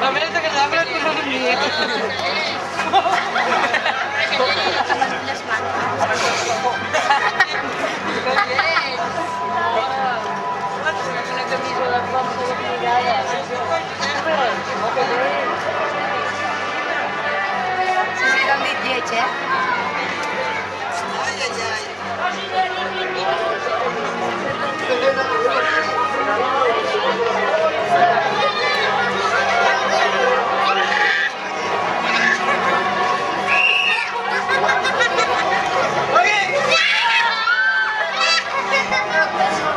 Si silang di 10 ya? Ay, ay, ay. That's right.